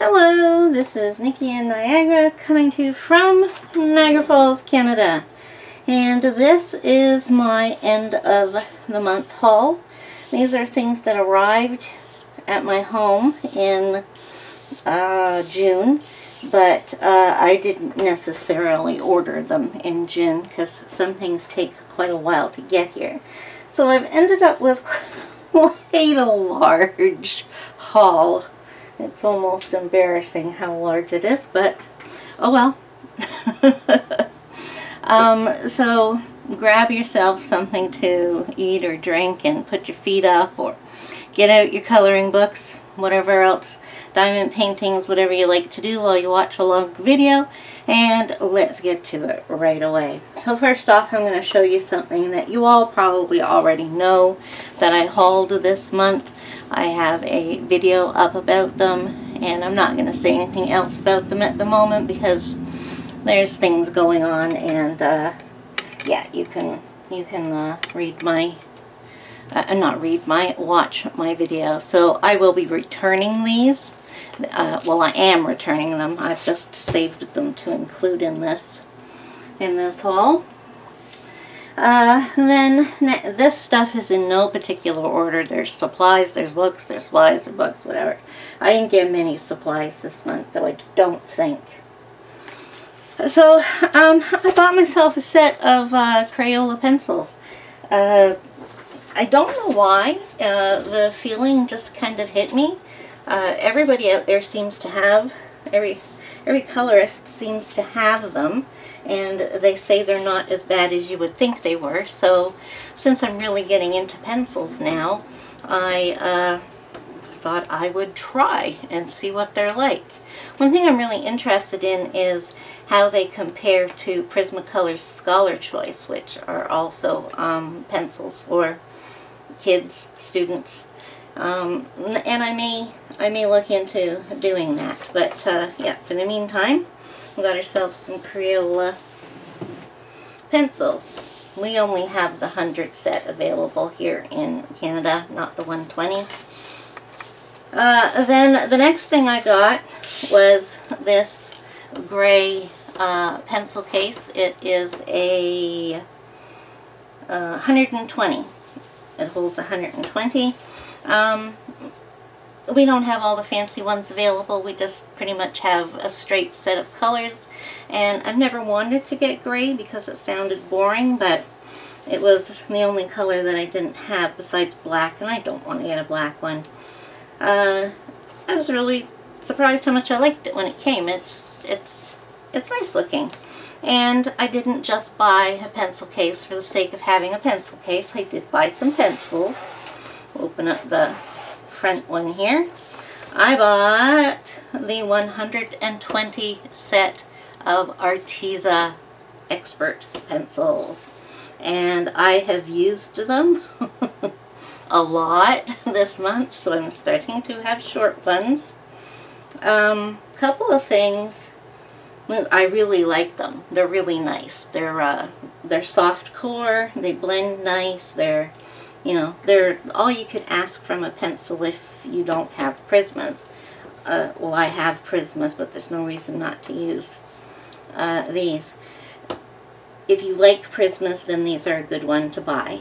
Hello, this is Nikki in Niagara coming to you from Niagara Falls, Canada. And this is my end of the month haul. These are things that arrived at my home in uh, June, but uh, I didn't necessarily order them in June because some things take quite a while to get here. So I've ended up with quite a large haul it's almost embarrassing how large it is, but oh well. um, so grab yourself something to eat or drink and put your feet up or get out your coloring books, whatever else, diamond paintings, whatever you like to do while you watch a long video, and let's get to it right away. So first off, I'm going to show you something that you all probably already know that I hauled this month. I have a video up about them and I'm not going to say anything else about them at the moment because there's things going on and uh, yeah you can you can uh, read my uh, not read my watch my video. So I will be returning these. Uh, well I am returning them. I've just saved them to include in this in this haul uh, then this stuff is in no particular order. There's supplies, there's books, there's supplies, there's books, whatever. I didn't get many supplies this month, though I don't think. So, um, I bought myself a set of uh, Crayola pencils. Uh, I don't know why. Uh, the feeling just kind of hit me. Uh, everybody out there seems to have, every, every colorist seems to have them and they say they're not as bad as you would think they were. So since I'm really getting into pencils now, I uh, thought I would try and see what they're like. One thing I'm really interested in is how they compare to Prismacolor's Scholar Choice, which are also um, pencils for kids, students. Um, and I may, I may look into doing that. But uh, yeah, for the meantime, got ourselves some Crayola pencils. We only have the 100 set available here in Canada, not the 120. Uh, then the next thing I got was this gray uh, pencil case. It is a uh, 120. It holds 120. Um, we don't have all the fancy ones available. We just pretty much have a straight set of colors. And I've never wanted to get gray because it sounded boring, but it was the only color that I didn't have besides black, and I don't want to get a black one. Uh, I was really surprised how much I liked it when it came. It's, it's, it's nice looking. And I didn't just buy a pencil case for the sake of having a pencil case. I did buy some pencils. Open up the front one here. I bought the 120 set of Arteza Expert pencils and I have used them a lot this month so I'm starting to have short ones. Um, couple of things I really like them. They're really nice. They're uh, they're soft core. They blend nice. They're you know, they're all you could ask from a pencil if you don't have Prismas. Uh, well, I have Prismas, but there's no reason not to use uh, these. If you like Prismas, then these are a good one to buy.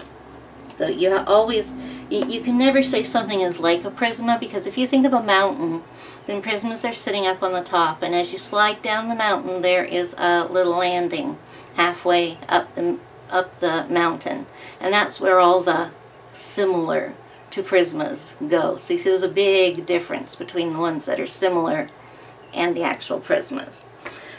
So you always, you, can never say something is like a Prisma, because if you think of a mountain, then Prismas are sitting up on the top, and as you slide down the mountain, there is a little landing halfway up the, up the mountain. And that's where all the similar to Prismas go. So you see there's a big difference between the ones that are similar and the actual Prismas.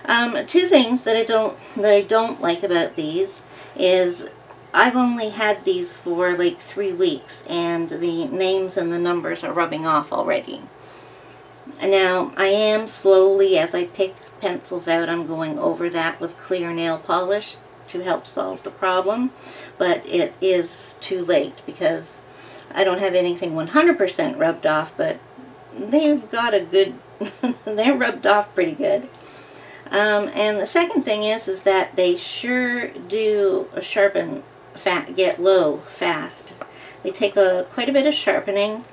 Um, two things that I don't that I don't like about these is I've only had these for like three weeks and the names and the numbers are rubbing off already. And now I am slowly as I pick pencils out I'm going over that with clear nail polish to help solve the problem, but it is too late because I don't have anything 100% rubbed off, but they've got a good, they're rubbed off pretty good. Um, and the second thing is, is that they sure do sharpen, fat, get low fast. They take a quite a bit of sharpening,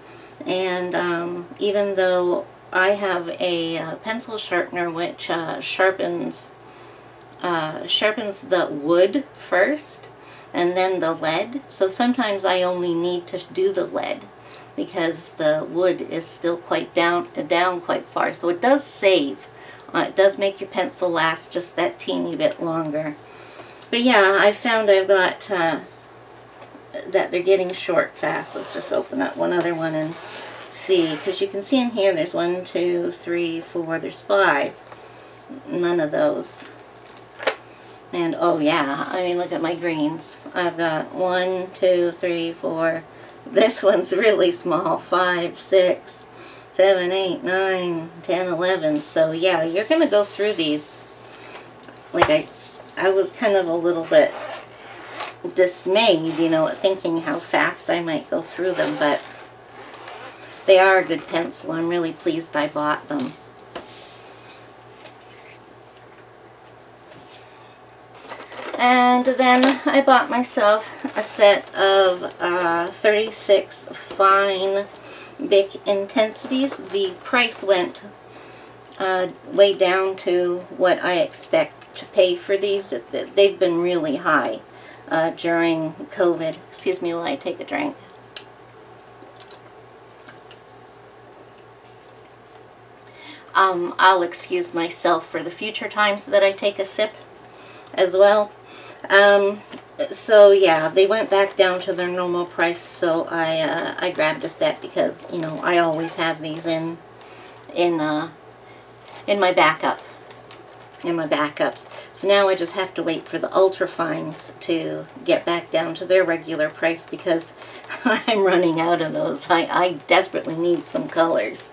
and um, even though I have a uh, pencil sharpener which uh, sharpens uh, sharpens the wood first and then the lead. So sometimes I only need to do the lead because the wood is still quite down down quite far. So it does save. Uh, it does make your pencil last just that teeny bit longer. But yeah, I found I've got uh, that they're getting short fast. Let's just open up one other one and see. Because you can see in here there's one, two, three, four, there's five. None of those. And oh yeah, I mean look at my greens. I've got one, two, three, four. This one's really small. Five, six, seven, eight, nine, ten, eleven. So yeah, you're going to go through these. Like I, I was kind of a little bit dismayed, you know, at thinking how fast I might go through them, but they are a good pencil. I'm really pleased I bought them. And then I bought myself a set of uh, 36 fine Bic Intensities. The price went uh, way down to what I expect to pay for these. They've been really high uh, during COVID. Excuse me while I take a drink. Um, I'll excuse myself for the future times that I take a sip as well. Um, so yeah, they went back down to their normal price, so I uh, I grabbed a set because you know I always have these in in uh, in my backup in my backups. So now I just have to wait for the ultra fines to get back down to their regular price because I'm running out of those. I, I desperately need some colors.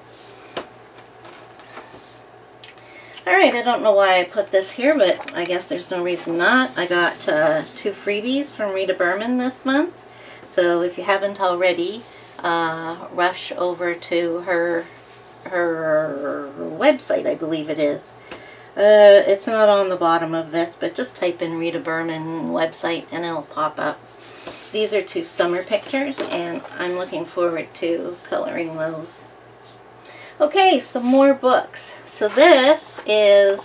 Alright, I don't know why I put this here, but I guess there's no reason not. I got uh, two freebies from Rita Berman this month. So if you haven't already, uh, rush over to her her website, I believe it is. Uh, it's not on the bottom of this, but just type in Rita Berman website and it'll pop up. These are two summer pictures, and I'm looking forward to coloring those. Okay, some more books. So this is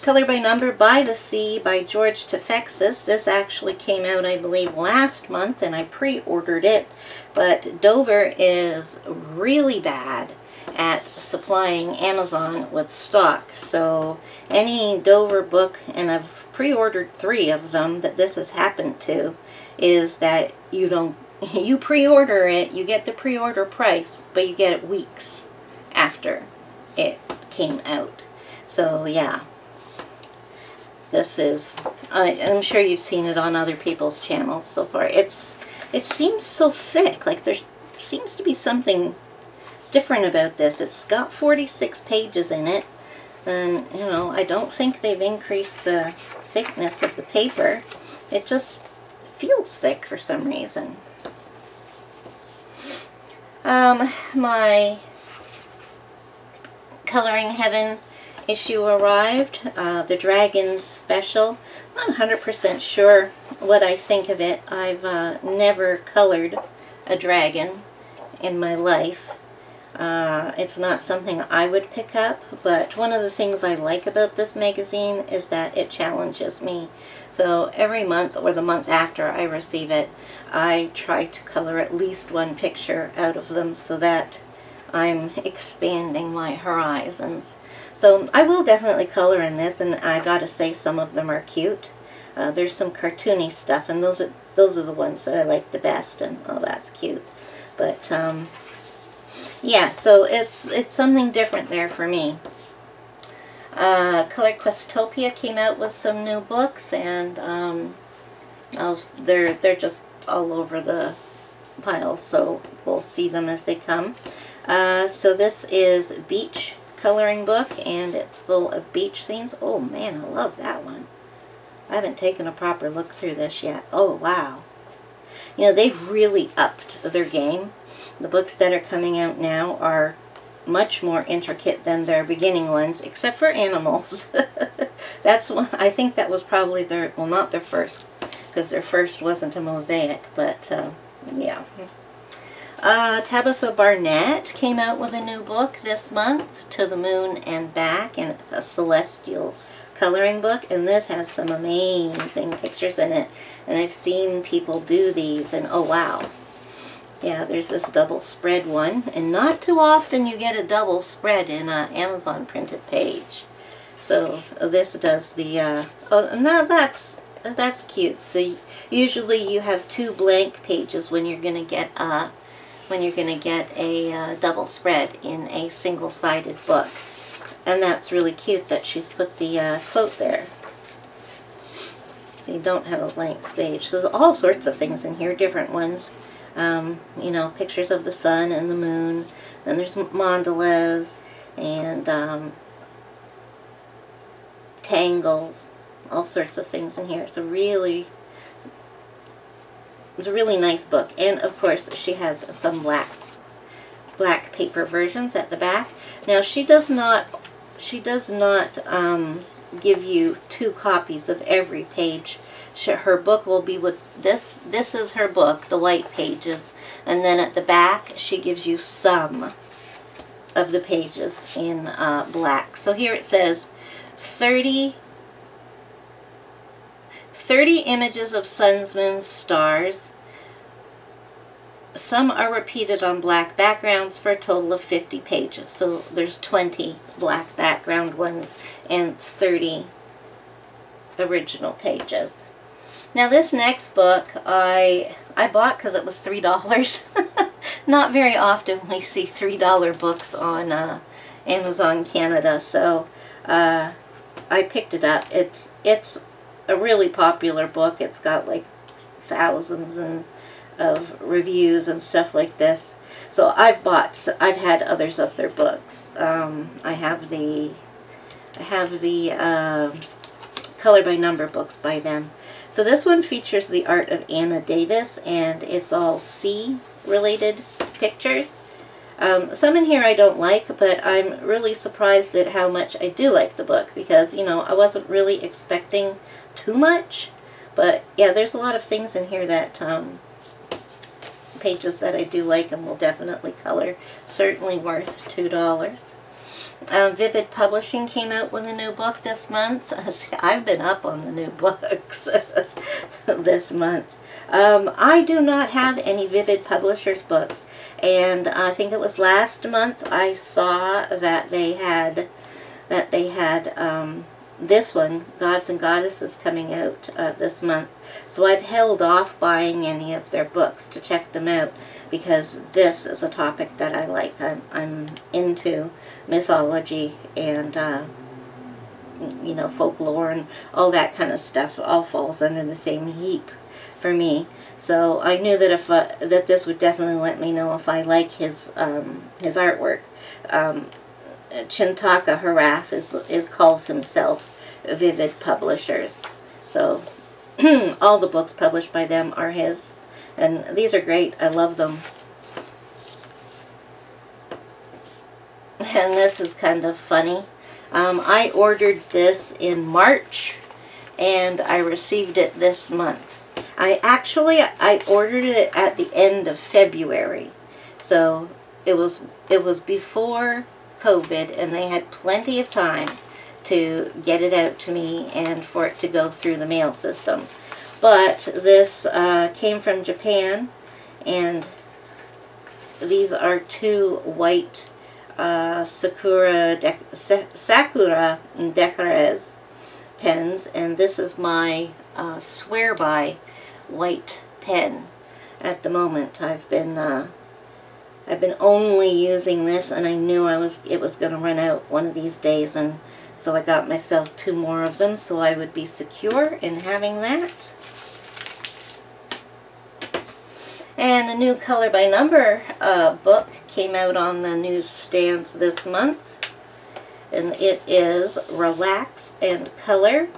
Color by Number by the Sea by George Toufexis. This actually came out, I believe, last month, and I pre-ordered it. But Dover is really bad at supplying Amazon with stock. So any Dover book, and I've pre-ordered three of them that this has happened to, is that you don't, you pre-order it, you get the pre-order price, but you get it weeks after it came out. So yeah, this is, I, am sure you've seen it on other people's channels so far. It's, it seems so thick, like there seems to be something different about this. It's got 46 pages in it, and you know, I don't think they've increased the thickness of the paper. It just feels thick for some reason. Um, my Coloring Heaven issue arrived, uh, the Dragons special. I'm not 100% sure what I think of it. I've uh, never colored a dragon in my life. Uh, it's not something I would pick up, but one of the things I like about this magazine is that it challenges me. So every month or the month after I receive it, I try to color at least one picture out of them so that I'm expanding my horizons. So I will definitely color in this, and I gotta say some of them are cute. Uh, there's some cartoony stuff, and those are those are the ones that I like the best, and oh, that's cute. But um, yeah, so it's it's something different there for me. Uh, Color Questopia came out with some new books, and um, they're they're just all over the pile, so we'll see them as they come. Uh, so this is Beach Coloring Book, and it's full of beach scenes. Oh man, I love that one. I haven't taken a proper look through this yet. Oh, wow. You know, they've really upped their game. The books that are coming out now are much more intricate than their beginning ones, except for animals. That's one, I think that was probably their, well, not their first, because their first wasn't a mosaic, but, uh, yeah. Uh, Tabitha Barnett came out with a new book this month, To the Moon and Back, and a celestial coloring book. And this has some amazing pictures in it. And I've seen people do these, and oh wow. Yeah, there's this double spread one. And not too often you get a double spread in an Amazon printed page. So this does the, uh, oh, no, that's, that's cute. So usually you have two blank pages when you're going to get a when you're going to get a uh, double spread in a single-sided book. And that's really cute that she's put the uh, quote there. So you don't have a blank page. There's all sorts of things in here, different ones. Um, you know, pictures of the sun and the moon. Then there's mandalas and um, tangles, all sorts of things in here. It's a really it's a really nice book. And of course she has some black black paper versions at the back. Now she does not she does not um, give you two copies of every page. She, her book will be with this this is her book, the white pages, and then at the back she gives you some of the pages in uh, black. So here it says 30 30 images of suns, moons, stars. Some are repeated on black backgrounds for a total of 50 pages. So there's 20 black background ones and 30 original pages. Now this next book I I bought because it was $3. Not very often we see $3 books on uh, Amazon Canada. So uh, I picked it up. It's it's a really popular book. It's got like thousands and of reviews and stuff like this. So I've bought, I've had others of their books. Um, I have the, I have the uh, color by number books by them. So this one features the art of Anna Davis, and it's all sea related pictures. Um, some in here I don't like, but I'm really surprised at how much I do like the book because, you know, I wasn't really expecting too much. But yeah, there's a lot of things in here that um, pages that I do like and will definitely color. Certainly worth $2. Um, Vivid Publishing came out with a new book this month. I've been up on the new books this month. Um, I do not have any Vivid Publishers books, and I think it was last month I saw that they had that they had um, this one, Gods and Goddesses, coming out uh, this month. So I've held off buying any of their books to check them out because this is a topic that I like. I'm, I'm into mythology and, uh, you know, folklore and all that kind of stuff all falls under the same heap for me. So I knew that if uh, that this would definitely let me know if I like his um, his artwork. Um, Chintaka Harath is, is calls himself Vivid Publishers. So all the books published by them are his. And these are great. I love them. And this is kind of funny. Um, I ordered this in March and I received it this month. I actually, I ordered it at the end of February. So it was, it was before COVID and they had plenty of time to get it out to me and for it to go through the mail system. But this uh, came from Japan and these are two white uh, Sakura de Sakura Decorese pens and this is my uh, swear by white pen at the moment. I've been uh, I've been only using this and I knew I was it was going to run out one of these days and so I got myself two more of them so I would be secure in having that. And a new color by number uh, book came out on the newsstands this month. And it is Relax and Color,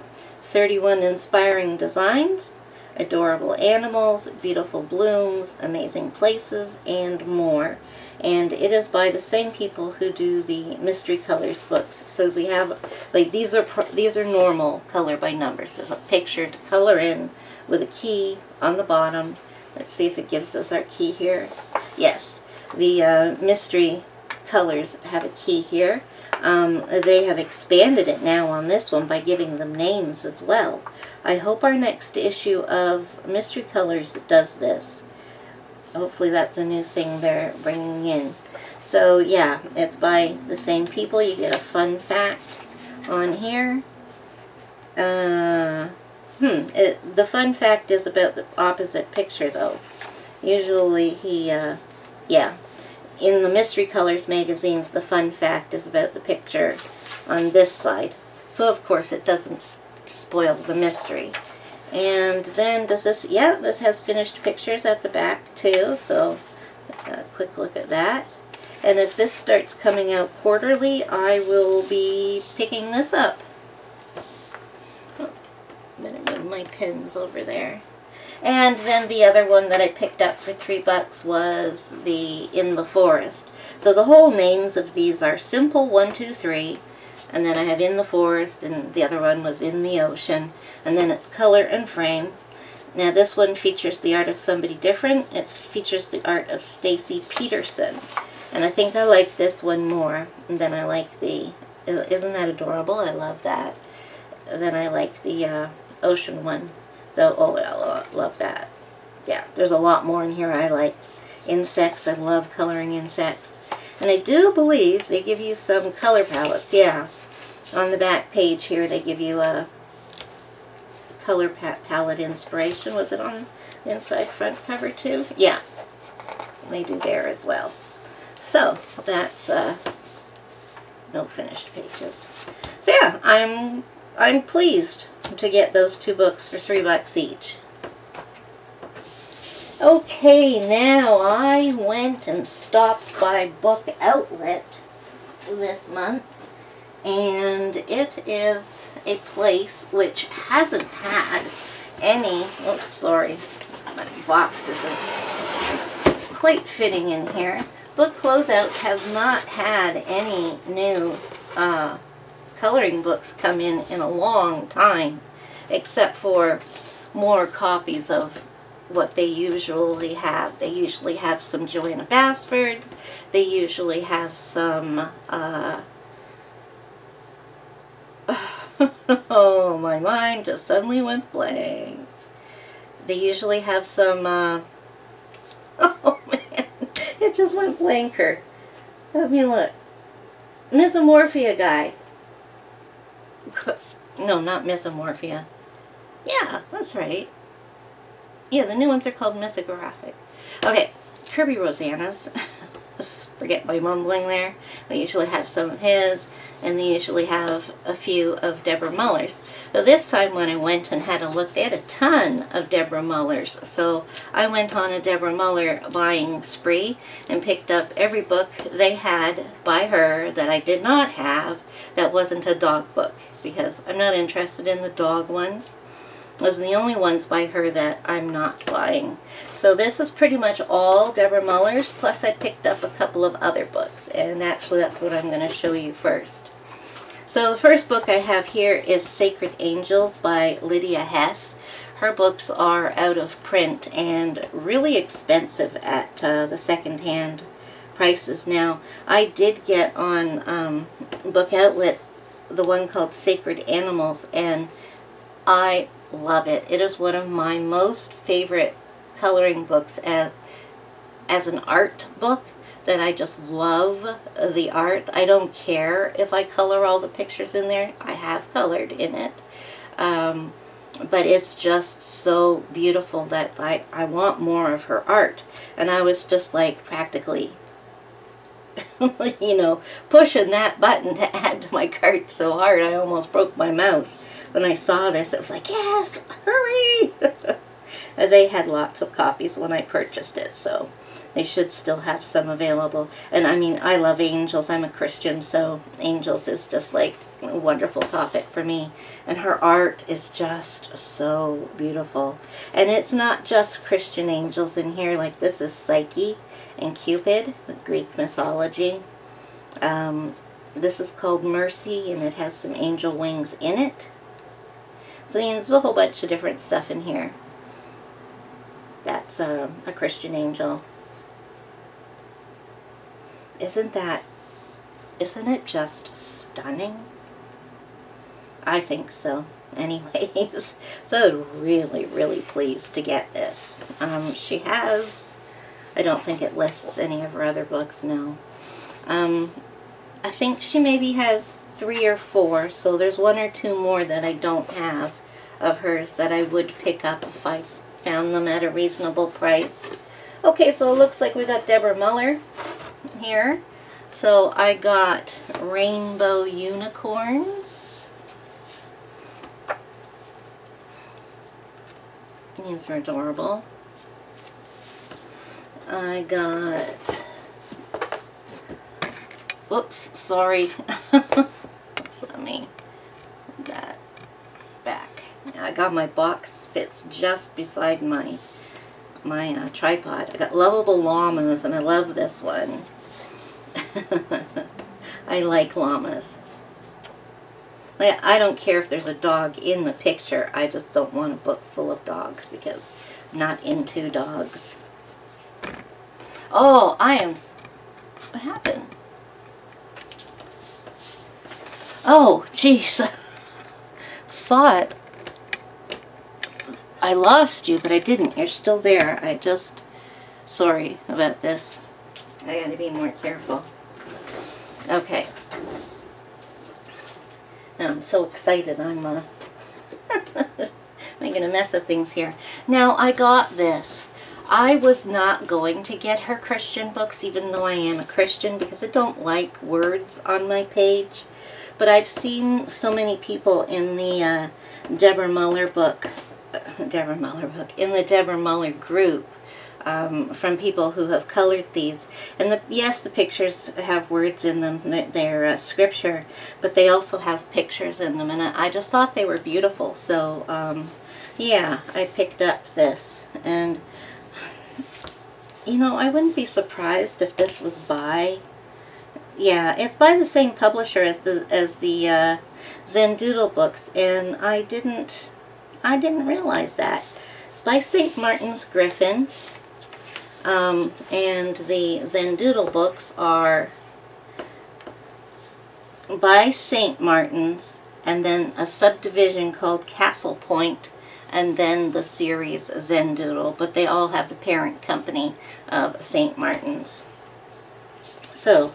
31 Inspiring Designs, Adorable Animals, Beautiful Blooms, Amazing Places, and more and it is by the same people who do the mystery colors books so we have like these are these are normal color by numbers there's a picture to color in with a key on the bottom let's see if it gives us our key here Yes, the uh, mystery colors have a key here. Um, they have expanded it now on this one by giving them names as well. I hope our next issue of Mystery Colors does this. Hopefully that's a new thing they're bringing in. So yeah, it's by the same people. You get a fun fact on here. Uh, hmm, it, the fun fact is about the opposite picture though. Usually he, uh, yeah, in the Mystery Colors magazines, the fun fact is about the picture on this side. So of course it doesn't spoil the mystery. And then does this, yeah, this has finished pictures at the back too, so a quick look at that. And if this starts coming out quarterly, I will be picking this up. I'm going to move my pins over there. And then the other one that I picked up for three bucks was the In the Forest. So the whole names of these are Simple 123, and then I have In the Forest, and the other one was In the Ocean, and then it's Color and Frame. Now this one features the art of somebody different. It features the art of Stacy Peterson. And I think I like this one more than I like the, isn't that adorable? I love that. Then I like the uh, ocean one. Though, oh, I love that. Yeah, there's a lot more in here I like. Insects, I love coloring insects. And I do believe they give you some color palettes, yeah. On the back page here, they give you a color palette inspiration. Was it on the inside front cover too? Yeah, they do there as well. So, that's uh, no finished pages. So yeah, I'm I'm pleased to get those two books for three bucks each. Okay, now I went and stopped by Book Outlet this month, and it is a place which hasn't had any, oops, sorry, my box isn't quite fitting in here. Book Closeouts has not had any new uh, coloring books come in in a long time, except for more copies of what they usually have. They usually have some Johanna Basfords. They usually have some, uh, oh, my mind just suddenly went blank. They usually have some, uh, oh man, it just went blanker. Let me look. Mythomorphia guy. No, not Mythomorphia. Yeah, that's right. Yeah, the new ones are called Mythographic. Okay, Kerby Rosanes. Forget my mumbling there. They usually have some of his, and they usually have a few of Deborah Muller's. But this time when I went and had a look, they had a ton of Deborah Muller's. So I went on a Deborah Muller buying spree and picked up every book they had by her that I did not have that wasn't a dog book because I'm not interested in the dog ones. Those are the only ones by her that I'm not buying. So this is pretty much all Deborah Muller's, plus I picked up a couple of other books, and actually that's what I'm going to show you first. So the first book I have here is Sacred Angels by Lydia Hess. Her books are out of print and really expensive at uh, the secondhand prices now. I did get on um, Book Outlet the one called Sacred Animals, and I love it. It is one of my most favorite coloring books as, as an art book that I just love the art. I don't care if I color all the pictures in there. I have colored in it. Um, but it's just so beautiful that I, I want more of her art. And I was just like practically, you know, pushing that button to add to my cart so hard I almost broke my mouse. When I saw this, it was like, yes, hurry! they had lots of copies when I purchased it, so they should still have some available. And I mean, I love angels. I'm a Christian, so angels is just like a wonderful topic for me. And her art is just so beautiful. And it's not just Christian angels in here. Like this is Psyche and Cupid, the Greek mythology. Um, this is called Mercy, and it has some angel wings in it. So you know, there's a whole bunch of different stuff in here. That's uh, a Christian angel. Isn't that, isn't it just stunning? I think so anyways. So really, really pleased to get this. Um, she has, I don't think it lists any of her other books, no. Um, I think she maybe has three or four, so there's one or two more that I don't have of hers that I would pick up if I found them at a reasonable price. Okay, so it looks like we got Deborah Muller here. So I got Rainbow Unicorns. These are adorable. I got, whoops, sorry. so let me that back. I got my box fits just beside my my uh, tripod. I got lovable llamas and I love this one. I like llamas. I don't care if there's a dog in the picture. I just don't want a book full of dogs because I'm not into dogs. Oh, I am... What happened? Oh, jeez. Thought I lost you, but I didn't. You're still there. I just... Sorry about this. I gotta be more careful. Okay. I'm so excited. I'm uh, making a mess of things here. Now, I got this. I was not going to get her Christian books, even though I am a Christian, because I don't like words on my page. But I've seen so many people in the uh, Debra Muller book, Debra Muller book, in the Deborah Muller group, um, from people who have colored these. And the, yes, the pictures have words in them, they're, they're uh, scripture, but they also have pictures in them. And I, I just thought they were beautiful. So, um, yeah, I picked up this. And, you know, I wouldn't be surprised if this was by, yeah, it's by the same publisher as the, as the uh, Zendoodle books. And I didn't, I didn't realize that. It's by St. Martin's Griffin. Um, and the Zendoodle books are by St. Martin's and then a subdivision called Castle Point and then the series Zendoodle, but they all have the parent company of St. Martin's. So,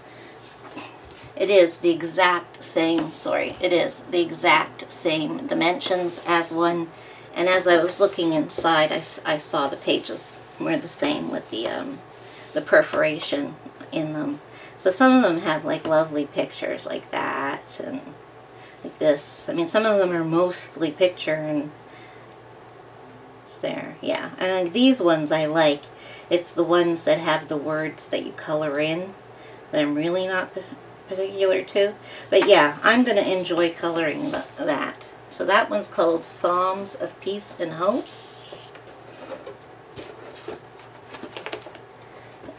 it is the exact same, sorry, it is the exact same dimensions as one, and as I was looking inside, I, I saw the pages were the same with the um, the perforation in them. So some of them have like lovely pictures like that and like this. I mean, some of them are mostly picture and it's there. Yeah, and these ones I like. It's the ones that have the words that you color in that I'm really not particular to. But yeah, I'm going to enjoy coloring that. So that one's called Psalms of Peace and Hope.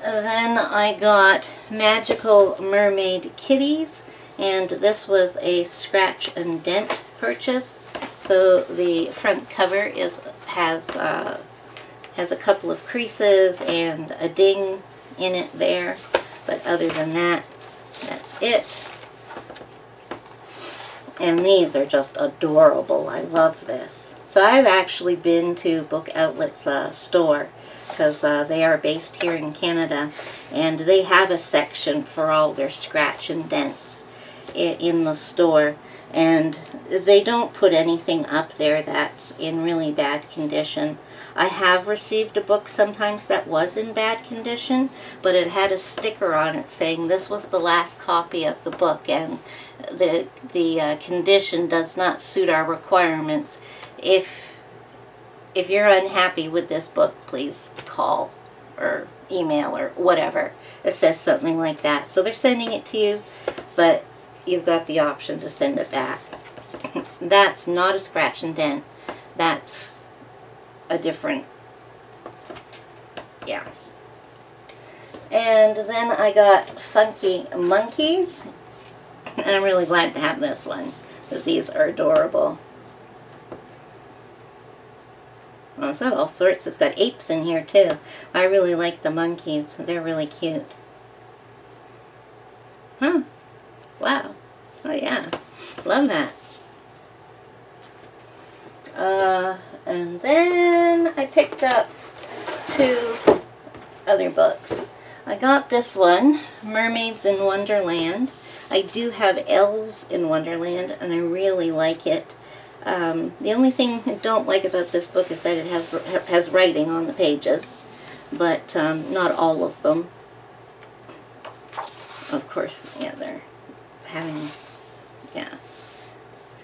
Then I got Magical Mermaid Kitties, and this was a scratch and dent purchase. So the front cover is has uh, has a couple of creases and a ding in it there, but other than that, that's it. And these are just adorable. I love this. So I've actually been to Book Outlet's uh, store because uh, they are based here in Canada and they have a section for all their scratch and dents in the store and they don't put anything up there that's in really bad condition. I have received a book sometimes that was in bad condition, but it had a sticker on it saying this was the last copy of the book and the, the uh, condition does not suit our requirements. If if you're unhappy with this book, please call or email or whatever. It says something like that. So they're sending it to you, but you've got the option to send it back. That's not a scratch and dent. That's a different, yeah. And then I got Funky Monkeys. And I'm really glad to have this one because these are adorable. Well, it's got all sorts. It's got apes in here too. I really like the monkeys. They're really cute. Huh. Wow. Oh yeah. Love that. Uh, and then I picked up two other books. I got this one, Mermaids in Wonderland. I do have Elves in Wonderland, and I really like it. Um, the only thing I don't like about this book is that it has has writing on the pages, but um, not all of them. Of course, yeah, they're having, yeah.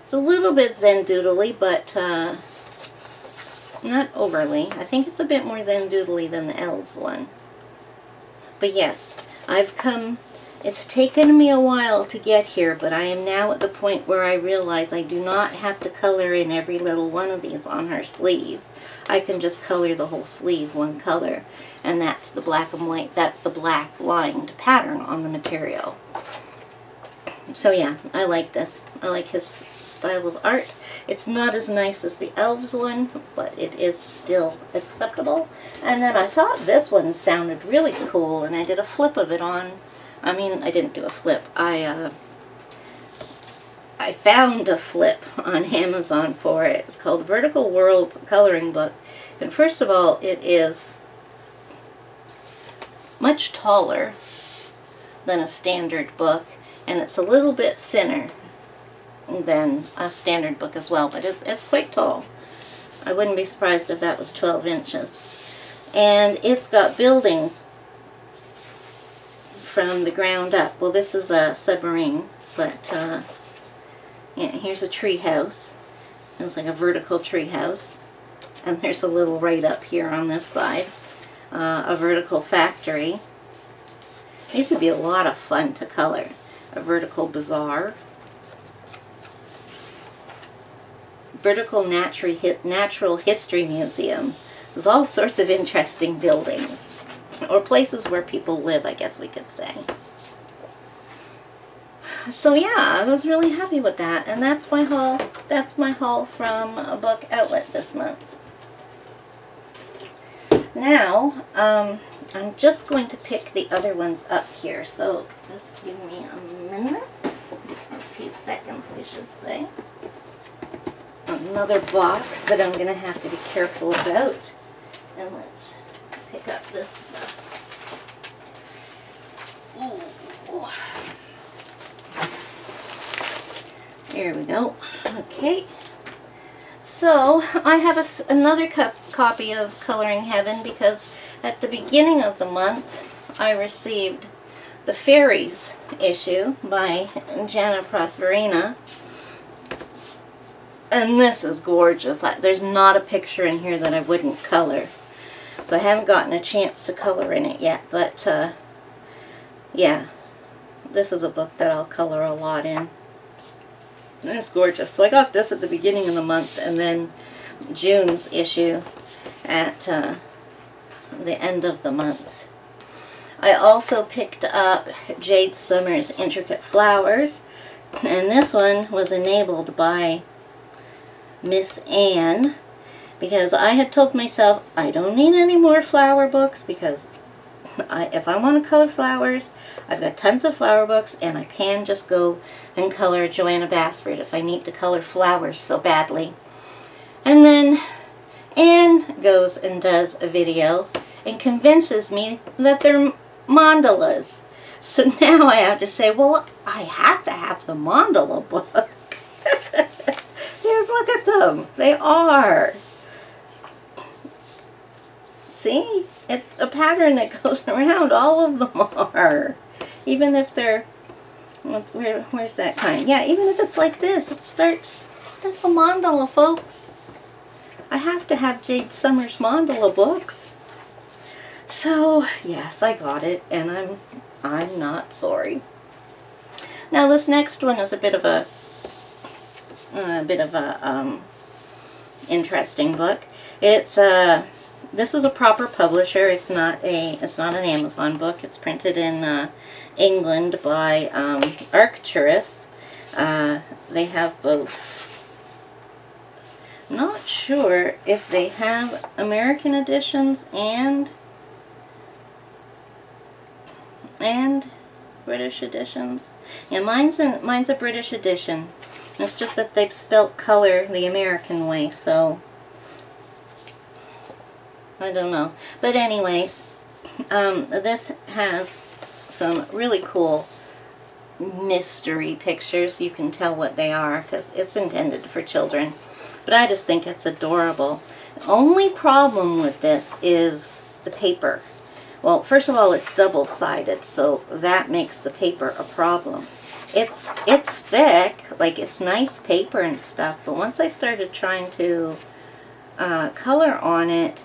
It's a little bit Zen doodly, but uh, not overly. I think it's a bit more Zen doodly than the Elves one. But yes, I've come it's taken me a while to get here, but I am now at the point where I realize I do not have to color in every little one of these on her sleeve. I can just color the whole sleeve one color, and that's the black and white, that's the black lined pattern on the material. So yeah, I like this. I like his style of art. It's not as nice as the Elves one, but it is still acceptable. And then I thought this one sounded really cool, and I did a flip of it on I mean, I didn't do a flip. I, uh, I found a flip on Amazon for it. It's called Vertical Worlds Coloring Book. And first of all, it is much taller than a standard book. And it's a little bit thinner than a standard book as well. But it's, it's quite tall. I wouldn't be surprised if that was 12 inches. And it's got buildings from the ground up. Well, this is a submarine, but uh, yeah, here's a tree house. It's like a vertical tree house. And there's a little right up here on this side. Uh, a vertical factory. These would be a lot of fun to color. A vertical bazaar. Vertical Natural History Museum. There's all sorts of interesting buildings or places where people live, I guess we could say. So yeah, I was really happy with that, and that's my haul. That's my haul from a book outlet this month. Now, um, I'm just going to pick the other ones up here, so just give me a minute, a few seconds I should say. Another box that I'm going to have to be careful about. And let's pick up this stuff. Ooh. There we go. Okay. So, I have a, another copy of Coloring Heaven because at the beginning of the month I received the Fairies issue by Jana Prosperina. And this is gorgeous. There's not a picture in here that I wouldn't color. So I haven't gotten a chance to color in it yet, but uh, yeah, this is a book that I'll color a lot in. And it's gorgeous. So I got this at the beginning of the month and then June's issue at uh, the end of the month. I also picked up Jade Summers Intricate Flowers and this one was enabled by Miss Anne because I had told myself I don't need any more flower books because I, if I want to color flowers, I've got tons of flower books and I can just go and color Johanna Basford if I need to color flowers so badly. And then Anne goes and does a video and convinces me that they're mandalas. So now I have to say, well, I have to have the mandala book. yes, look at them. They are. See? It's a pattern that goes around. All of them are. Even if they're... Where, where's that kind? Yeah, even if it's like this, it starts... That's a mandala, folks. I have to have Jade Summers mandala books. So, yes, I got it, and I'm I'm not sorry. Now, this next one is a bit of a a bit of a um, interesting book. It's a uh, this is a proper publisher. It's not a it's not an Amazon book. It's printed in uh, England by um, Arcturus. Uh, they have both. Not sure if they have American editions and and British editions. Yeah, mine's in, mine's a British edition. It's just that they've spelt color the American way, so I don't know. But anyways, um, this has some really cool mystery pictures. You can tell what they are because it's intended for children. But I just think it's adorable. The only problem with this is the paper. Well, first of all, it's double-sided, so that makes the paper a problem. It's, it's thick, like it's nice paper and stuff, but once I started trying to uh, color on it,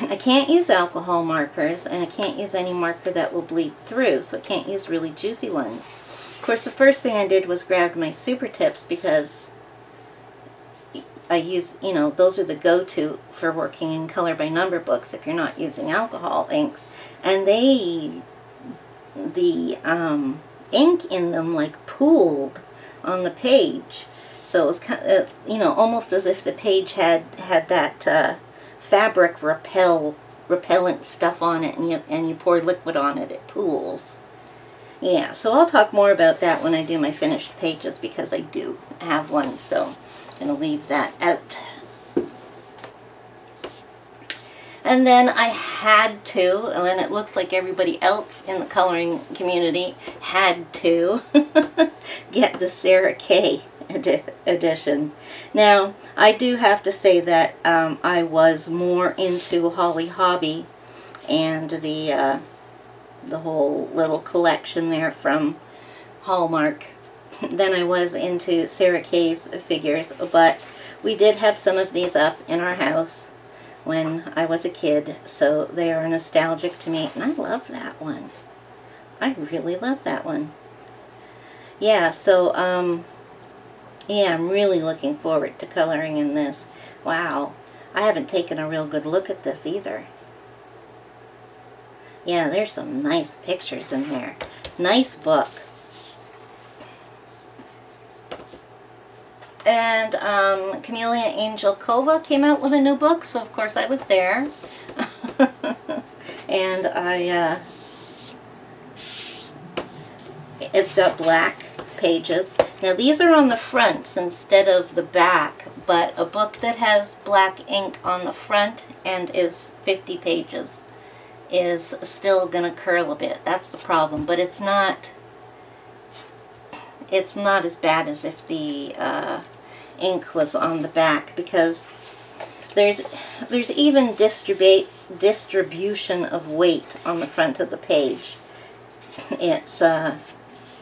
I can't use alcohol markers, and I can't use any marker that will bleed through, so I can't use really juicy ones. Of course, the first thing I did was grab my super tips because I use, you know, those are the go-to for working in color by number books if you're not using alcohol inks. And they, the um, ink in them like pooled on the page. So it was kind of, you know, almost as if the page had, had that uh, fabric repel, repellent stuff on it and you, and you pour liquid on it, it pools. Yeah, so I'll talk more about that when I do my finished pages because I do have one, so I'm going to leave that out. And then I had to, and then it looks like everybody else in the coloring community had to get the Sarah Kay edi edition. Now, I do have to say that um, I was more into Holly Hobbie and the, uh, the whole little collection there from Hallmark than I was into Sarah Kay's figures, but we did have some of these up in our house when I was a kid, so they are nostalgic to me, and I love that one. I really love that one. Yeah, so, um, yeah, I'm really looking forward to coloring in this. Wow, I haven't taken a real good look at this either. Yeah, there's some nice pictures in there. Nice book. and um, Camellia Angelkova came out with a new book, so of course I was there. and I, uh, it's got black pages. Now these are on the fronts instead of the back, but a book that has black ink on the front and is 50 pages is still going to curl a bit. That's the problem, but it's not it's not as bad as if the uh, ink was on the back because there's there's even distribute distribution of weight on the front of the page. It's uh,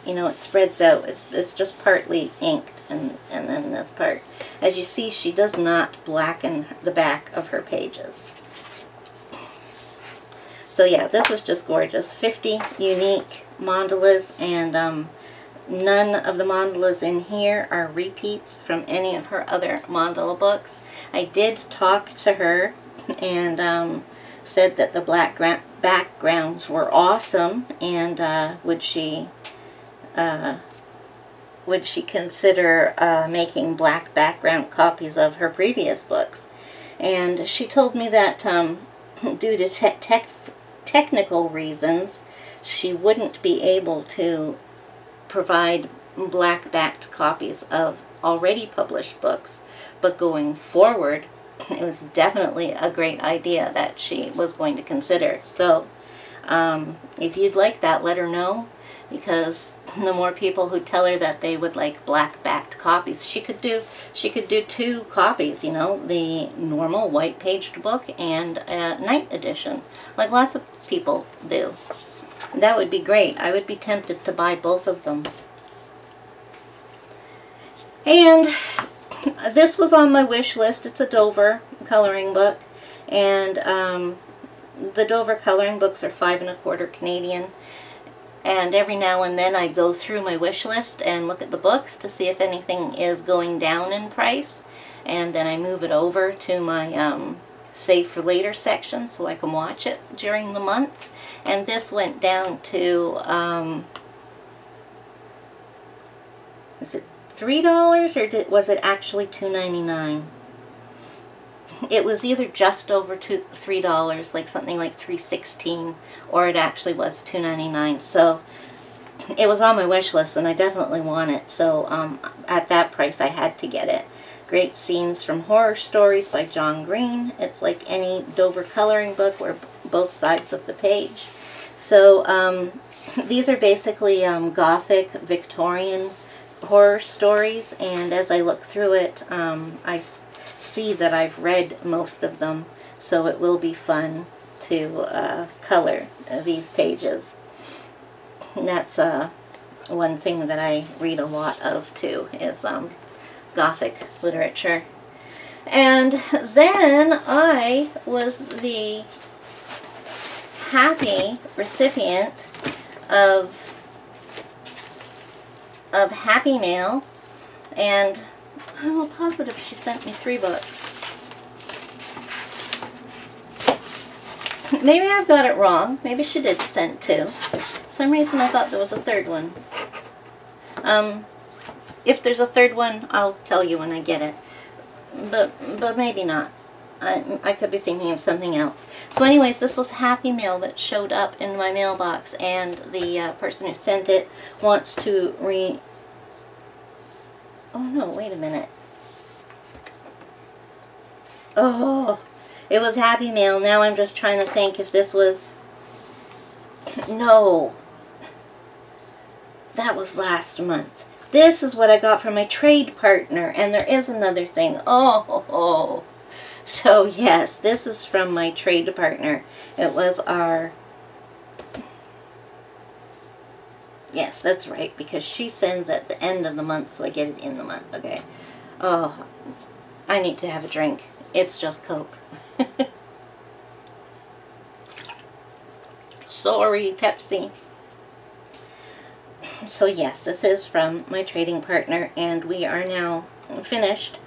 you know it spreads out. It, it's just partly inked and and then this part. As you see, she does not blacken the back of her pages. So yeah, this is just gorgeous. 50 unique mandalas and um, None of the mandalas in here are repeats from any of her other mandala books. I did talk to her and um, said that the black backgrounds were awesome and uh, would she uh, would she consider uh, making black background copies of her previous books. And she told me that um, due to te te technical reasons, she wouldn't be able to provide black-backed copies of already published books, but going forward, it was definitely a great idea that she was going to consider. So um, if you'd like that, let her know, because the more people who tell her that they would like black-backed copies, she could do she could do two copies, you know, the normal white-paged book and a night edition, like lots of people do. That would be great. I would be tempted to buy both of them. And this was on my wish list. It's a Dover coloring book. And um, the Dover coloring books are five and a quarter Canadian. And every now and then I go through my wish list and look at the books to see if anything is going down in price. And then I move it over to my um, save for later section so I can watch it during the month. And this went down to, um, is it $3 or did, was it actually $2.99? It was either just over two, $3, like something like 316 or it actually was $2.99. So it was on my wish list and I definitely want it. So um, at that price, I had to get it. Great Scenes from Horror Stories by John Green. It's like any Dover coloring book where both sides of the page. So um, these are basically um, Gothic Victorian horror stories and as I look through it um, I see that I've read most of them so it will be fun to uh, color these pages. And that's uh, one thing that I read a lot of too is um, Gothic literature. And then I was the happy recipient of of Happy Mail and I'm positive she sent me three books. Maybe I've got it wrong. Maybe she did send two. For some reason I thought there was a third one. Um, if there's a third one, I'll tell you when I get it. But, but maybe not. I, I could be thinking of something else. So anyways, this was Happy Mail that showed up in my mailbox, and the uh, person who sent it wants to re... Oh no, wait a minute. Oh, it was Happy Mail. Now I'm just trying to think if this was... No. That was last month. This is what I got from my trade partner. And there is another thing. Oh, oh. So yes, this is from my trade partner. It was our... Yes, that's right, because she sends at the end of the month, so I get it in the month, okay? Oh, I need to have a drink. It's just Coke. Sorry, Pepsi. So yes, this is from my trading partner, and we are now finished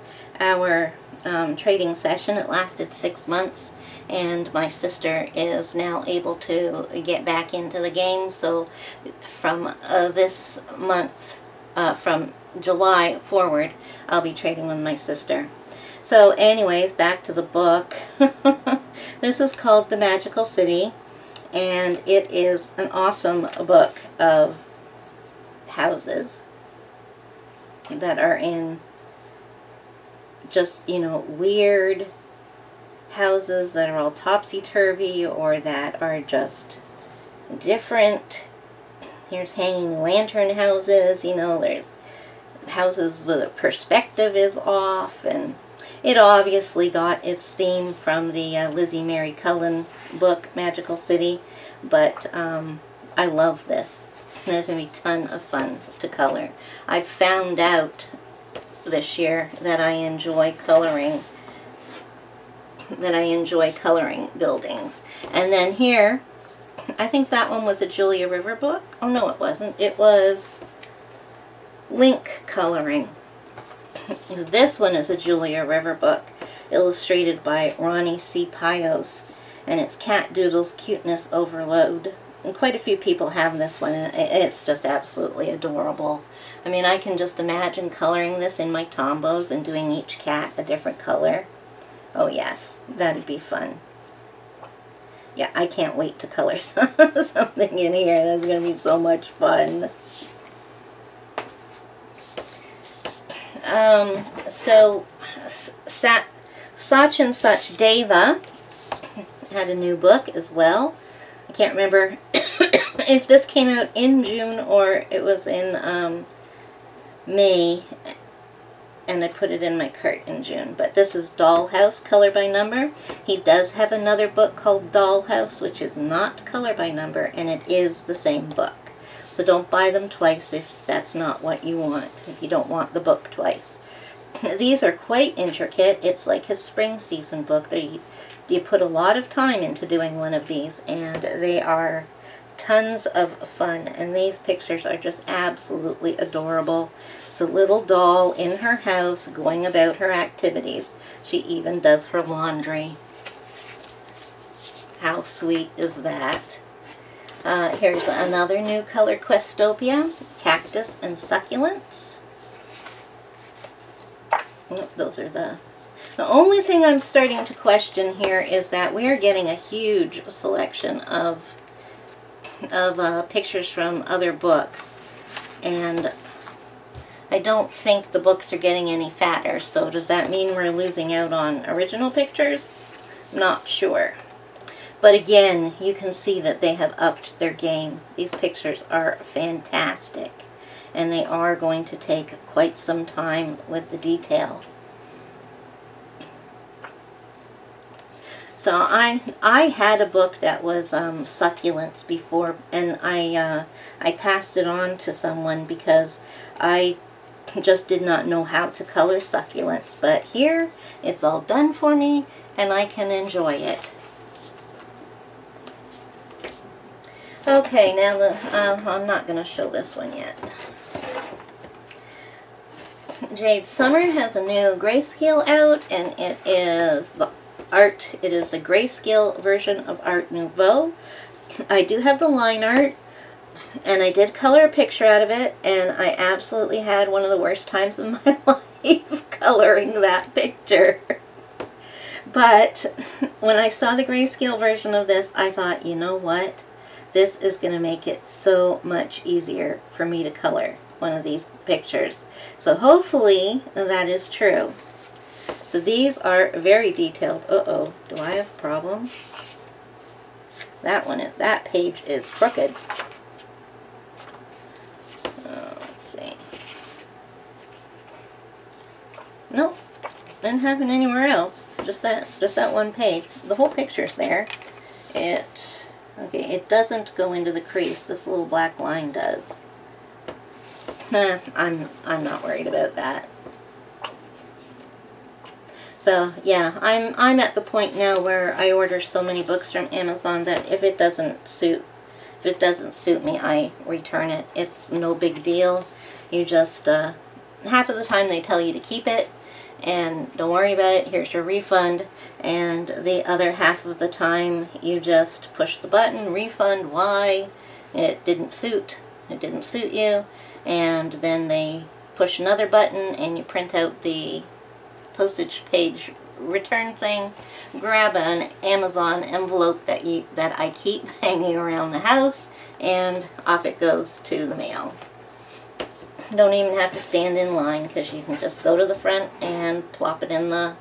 our um, trading session. It lasted six months, and my sister is now able to get back into the game. So from uh, this month, uh, from July forward, I'll be trading with my sister. So anyways, back to the book. this is called The Magical City, and it is an awesome book of houses that are in just, you know, weird houses that are all topsy-turvy or that are just different. Here's hanging lantern houses, you know, there's houses where the perspective is off and it obviously got its theme from the uh, Lizzie Mary Cullen book, Magical City, but um, I love this. There's going to be a ton of fun to color. I found out this year that I enjoy coloring that I enjoy coloring buildings. And then here, I think that one was a Julia River book. Oh no, it wasn't. It was Link Coloring. This one is a Julia River book, illustrated by Ronnie C. Pios, and it's Cat Doodle's Cuteness Overload. And quite a few people have this one, and it's just absolutely adorable. I mean, I can just imagine coloring this in my Tombows and doing each cat a different color. Oh yes, that'd be fun. Yeah, I can't wait to color something in here. That's going to be so much fun. Um, so, Sa Sach and Sachdeva had a new book as well. I can't remember if this came out in June or it was in um, May and I put it in my cart in June. But this is Dollhouse, color by number. He does have another book called Dollhouse, which is not color by number, and it is the same book. So don't buy them twice if that's not what you want, if you don't want the book twice. These are quite intricate. It's like his spring season book. They, you put a lot of time into doing one of these, and they are tons of fun. And these pictures are just absolutely adorable. It's a little doll in her house going about her activities. She even does her laundry. How sweet is that? Uh, here's another new color Questopia, Cactus and Succulents. Oh, those are the... The only thing I'm starting to question here is that we are getting a huge selection of of uh, pictures from other books. And I don't think the books are getting any fatter, so does that mean we're losing out on original pictures? Not sure. But again, you can see that they have upped their game. These pictures are fantastic. And they are going to take quite some time with the detail. So I I had a book that was um, succulents before, and I uh, I passed it on to someone because I just did not know how to color succulents. But here, it's all done for me, and I can enjoy it. Okay, now the uh, I'm not going to show this one yet. Jade Summer has a new grayscale out, and it is the art. It is the grayscale version of Art Nouveau. I do have the line art, and I did color a picture out of it, and I absolutely had one of the worst times of my life coloring that picture. But when I saw the grayscale version of this, I thought, you know what? This is going to make it so much easier for me to color one of these pictures. So hopefully that is true. So these are very detailed. Uh-oh, do I have a problem? That one is, that page is crooked. Uh, let's see. Nope, didn't happen anywhere else. Just that, just that one page. The whole picture's there. It, okay, it doesn't go into the crease. This little black line does. Nah, I'm, I'm not worried about that. So yeah, I'm I'm at the point now where I order so many books from Amazon that if it doesn't suit if it doesn't suit me, I return it. It's no big deal. You just uh, half of the time they tell you to keep it and don't worry about it. Here's your refund. And the other half of the time you just push the button, refund, why? It didn't suit. It didn't suit you. And then they push another button and you print out the postage page return thing, grab an Amazon envelope that you that I keep hanging around the house, and off it goes to the mail. Don't even have to stand in line because you can just go to the front and plop it in the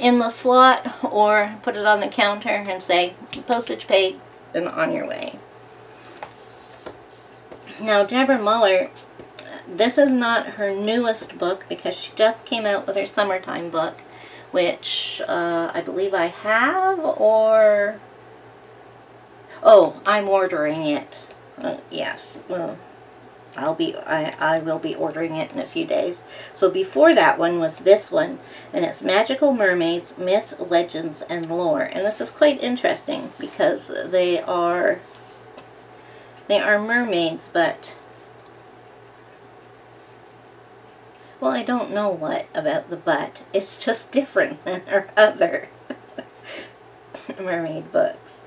in the slot or put it on the counter and say postage paid and on your way. Now Deborah Muller this is not her newest book because she just came out with her summertime book, which uh, I believe I have or... Oh, I'm ordering it. Uh, yes, well, I'll be, I, I will be ordering it in a few days. So before that one was this one, and it's Magical Mermaids, Myth, Legends, and Lore. And this is quite interesting because they are, they are mermaids, but Well, I don't know what about the butt. It's just different than her other mermaid books.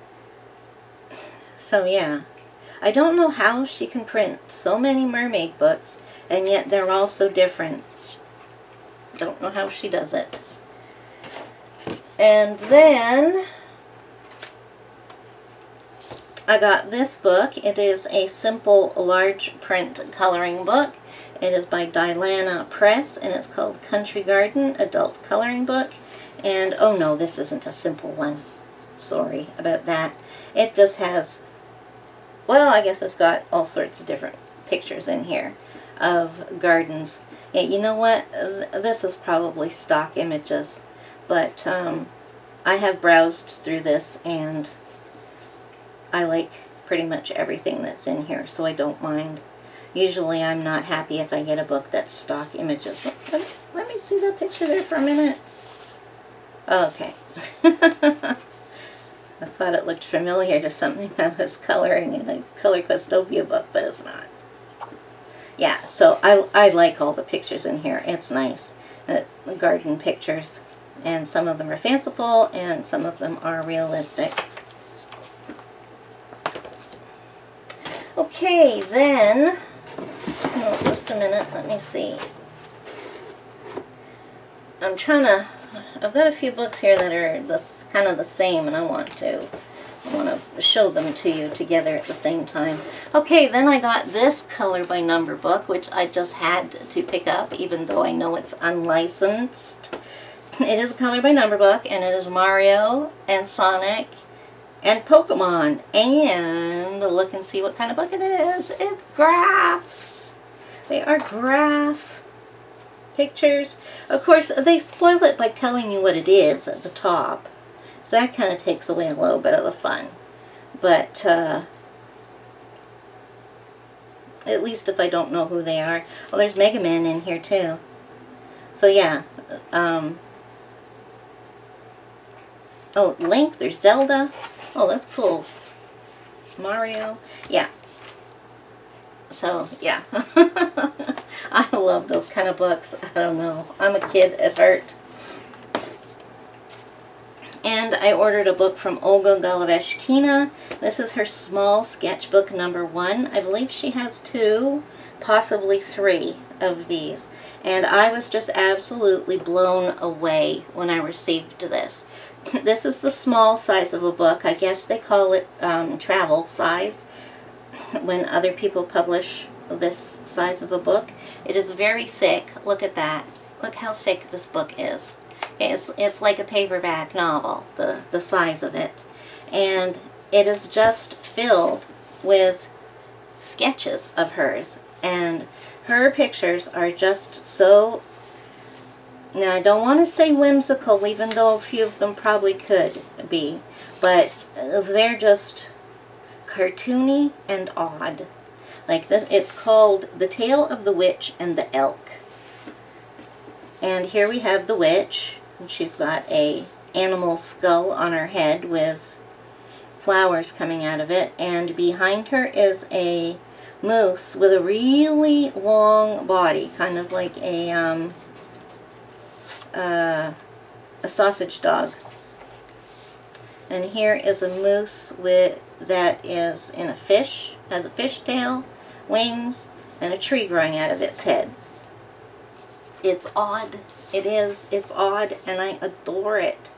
So yeah, I don't know how she can print so many mermaid books and yet they're all so different. Don't know how she does it. And then I got this book. It is a simple large print coloring book. It is by Dylana Press, and it's called Country Garden Adult Coloring Book. And, oh no, this isn't a simple one. Sorry about that. It just has, well, I guess it's got all sorts of different pictures in here of gardens. Yeah, you know what? This is probably stock images, but um, I have browsed through this, and I like pretty much everything that's in here, so I don't mind. Usually I'm not happy if I get a book that's stock images. Let, let, me, see that picture there for a minute. Okay. I thought it looked familiar to something I was coloring in a Color Questopia book, but it's not. Yeah, so I, I like all the pictures in here. It's nice. Uh, garden pictures. And some of them are fanciful, and some of them are realistic. Okay, then just a minute. Let me see. I'm trying to... I've got a few books here that are this kind of the same, and I want to I want to show them to you together at the same time. Okay, then I got this color by number book, which I just had to pick up, even though I know it's unlicensed. It is a color by number book, and it is Mario and Sonic and Pokemon. And look and see what kind of book it is. It's graphs. They are graph pictures. Of course, they spoil it by telling you what it is at the top. So that kind of takes away a little bit of the fun. But, uh, at least if I don't know who they are. Well, there's Mega Man in here, too. So, yeah. Um, oh, Link, there's Zelda. Oh, that's cool. Mario. Yeah. So, yeah. I love those kind of books. I don't know. I'm a kid at heart. And I ordered a book from Olga Goloveshkina. This is her small sketchbook number one. I believe she has two, possibly three of these. And I was just absolutely blown away when I received this. This is the small size of a book. I guess they call it um, travel size when other people publish this size of a book. It is very thick. Look at that. Look how thick this book is. It's, it's like a paperback novel, the, the size of it. And it is just filled with sketches of hers. And her pictures are just so now, I don't want to say whimsical, even though a few of them probably could be, but they're just cartoony and odd. Like, this, it's called The Tale of the Witch and the Elk. And here we have the witch. She's got a animal skull on her head with flowers coming out of it. And behind her is a moose with a really long body, kind of like a... Um, uh, a sausage dog. And here is a moose with that is in a fish, has a fish tail, wings, and a tree growing out of its head. It's odd. It is. It's odd, and I adore it.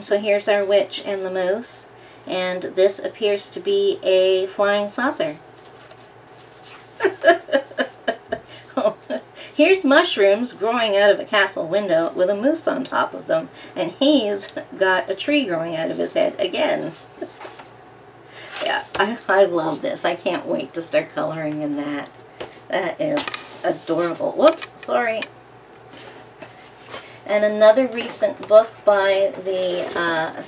So here's our witch and the moose, and this appears to be a flying saucer. Here's mushrooms growing out of a castle window with a moose on top of them. And he's got a tree growing out of his head again. yeah, I, I love this. I can't wait to start coloring in that. That is adorable. Whoops, sorry. And another recent book by the uh.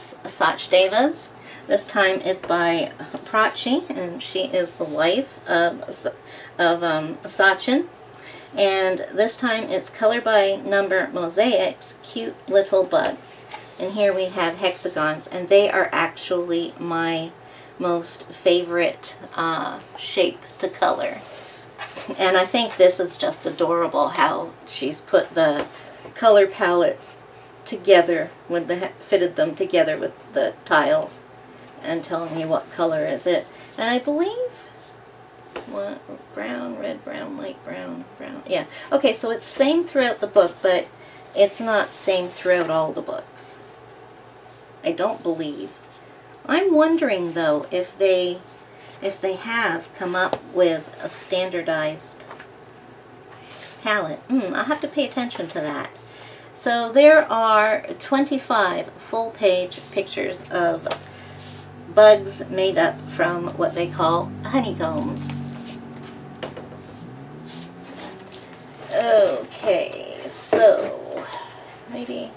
This time it's by Prachi, and she is the wife of, of um, Sachin. And this time it's color by number mosaics, cute little bugs. And here we have hexagons, and they are actually my most favorite uh, shape to color. And I think this is just adorable how she's put the color palette together with the fitted them together with the tiles and telling you what color is it. And I believe what, brown, red, brown, light brown, brown. Yeah. Okay, so it's same throughout the book, but it's not same throughout all the books. I don't believe. I'm wondering though if they if they have come up with a standardized palette. Hmm, I'll have to pay attention to that. So there are 25 full-page pictures of bugs made up from what they call honeycombs. Okay, so maybe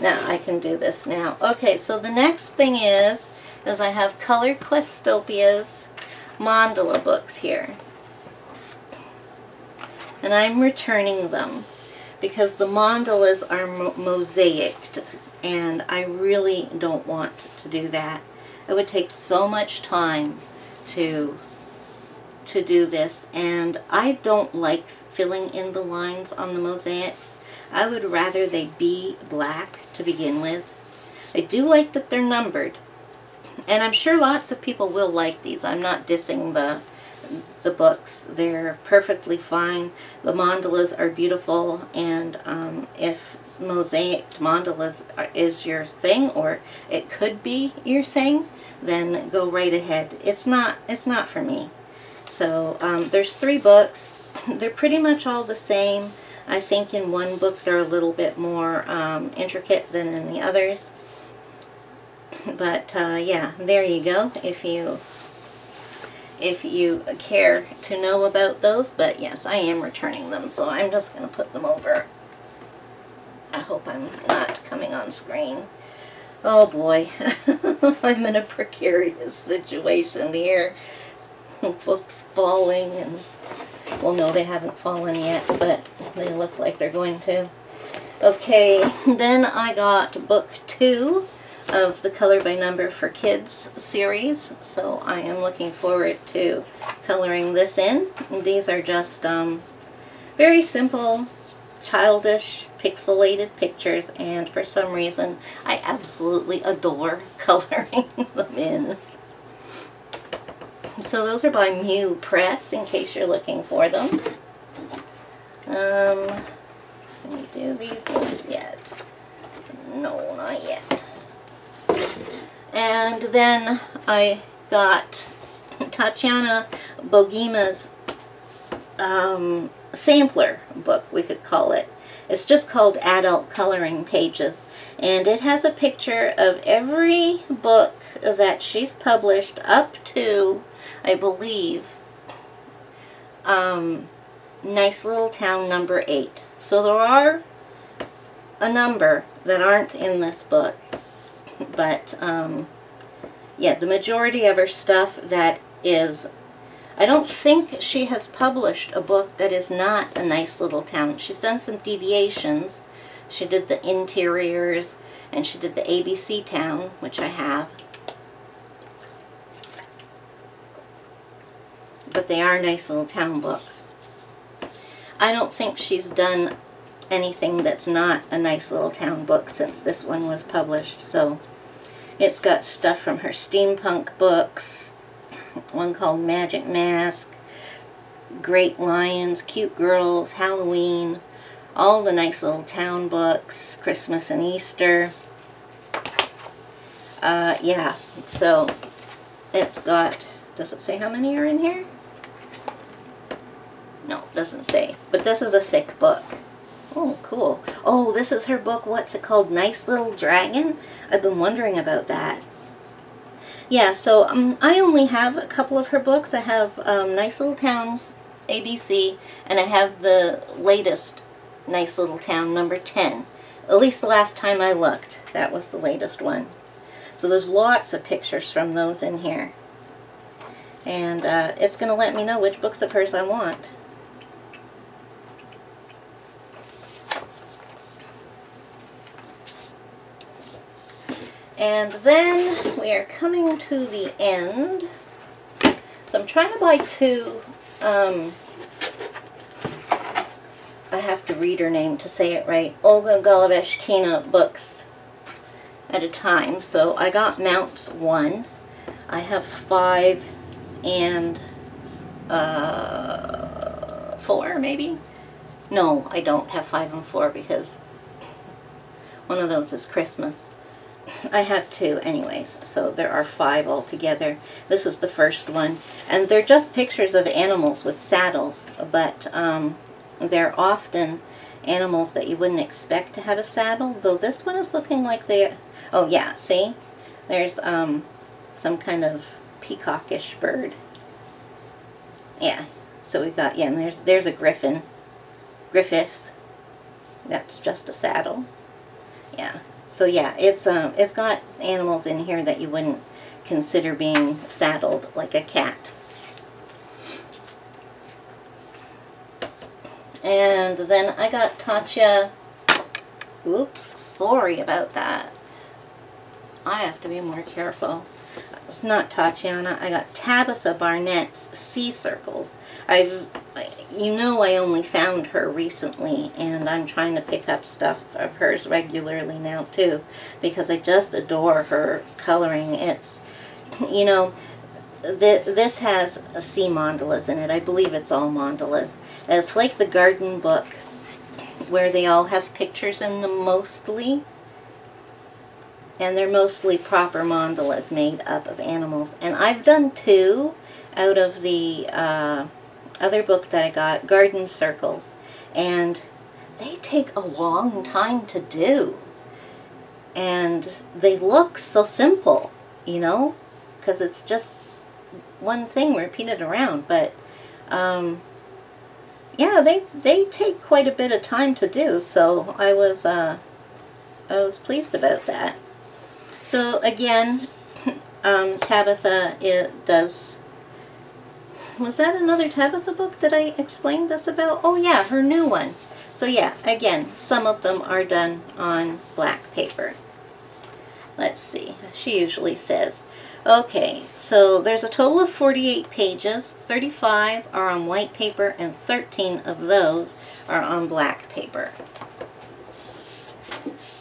now I can do this now. Okay, so the next thing is, is I have Color Questopia's mandala books here. And I'm returning them because the mandalas are mo mosaiced and I really don't want to do that. It would take so much time to to do this and I don't like filling in the lines on the mosaics. I would rather they be black to begin with. I do like that they're numbered and I'm sure lots of people will like these. I'm not dissing the the books. They're perfectly fine. The mandalas are beautiful and um, if mosaic mandalas is your thing or it could be your thing, then go right ahead. It's not it's not for me. So um, there's three books. They're pretty much all the same. I think in one book they're a little bit more um, intricate than in the others. But uh, yeah, there you go. If you if you care to know about those. But yes, I am returning them, so I'm just going to put them over. I hope I'm not coming on screen. Oh boy, I'm in a precarious situation here. Books falling and, well no they haven't fallen yet, but they look like they're going to. Okay, then I got book two of the Color by Number for Kids series. So I am looking forward to coloring this in. These are just um, very simple, childish, pixelated pictures and for some reason I absolutely adore coloring them in. So those are by Mew Press in case you're looking for them. Um, can do these ones yet? No, not yet. And then I got Tatiana Bogema's um, sampler book, we could call it. It's just called Adult Coloring Pages. And it has a picture of every book that she's published up to, I believe, um, Nice Little Town number 8. So there are a number that aren't in this book but um, yeah, the majority of her stuff that is, I don't think she has published a book that is not a nice little town. She's done some deviations. She did the interiors, and she did the ABC town, which I have. But they are nice little town books. I don't think she's done anything that's not a nice little town book since this one was published, so it's got stuff from her steampunk books, one called Magic Mask, Great Lions, Cute Girls, Halloween, all the nice little town books, Christmas and Easter. Uh, yeah, so it's got, does it say how many are in here? No, it doesn't say. But this is a thick book. Oh, cool. Oh, this is her book. What's it called? Nice Little Dragon? I've been wondering about that. Yeah, so um, I only have a couple of her books. I have um, Nice Little Towns, ABC, and I have the latest Nice Little Town, number 10. At least the last time I looked, that was the latest one. So there's lots of pictures from those in here. And uh, it's going to let me know which books of hers I want. And then we are coming to the end. So I'm trying to buy two, um, I have to read her name to say it right, Olga Goloveshkina books at a time. So I got Mounts 1. I have 5 and uh, 4 maybe? No, I don't have 5 and 4 because one of those is Christmas. I have two anyways, so there are five altogether. This is the first one. And they're just pictures of animals with saddles, but um, they're often animals that you wouldn't expect to have a saddle, though this one is looking like they... Oh yeah, see? There's um, some kind of peacockish bird. Yeah, so we've got, yeah, and there's, there's a griffin. Griffith. That's just a saddle. Yeah, so yeah, it's um, it's got animals in here that you wouldn't consider being saddled like a cat. And then I got Katya, oops, sorry about that. I have to be more careful. It's not Tatiana. I got Tabitha Barnett's Sea Circles. I've, you know I only found her recently, and I'm trying to pick up stuff of hers regularly now, too, because I just adore her coloring. It's, you know, th this has sea mandalas in it. I believe it's all mandalas. It's like the garden book where they all have pictures in them mostly. And they're mostly proper mandalas made up of animals. And I've done two out of the uh, other book that I got, Garden Circles. And they take a long time to do. And they look so simple, you know, because it's just one thing repeated around. But um, yeah, they they take quite a bit of time to do. So I was uh, I was pleased about that. So again, um, Tabitha it does. Was that another Tabitha book that I explained this about? Oh yeah, her new one. So yeah, again, some of them are done on black paper. Let's see. She usually says Okay, so there's a total of 48 pages. 35 are on white paper and 13 of those are on black paper.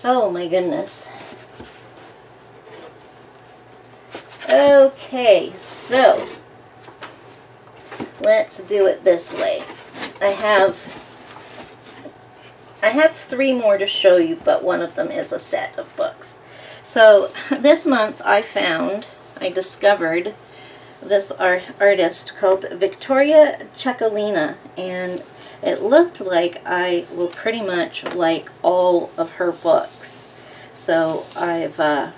Oh my goodness. Okay, so let's do it this way. I have I have three more to show you, but one of them is a set of books. So this month I found I discovered this art artist called Victoria Ciccolina and it looked like I will pretty much like all of her books. So I've uh,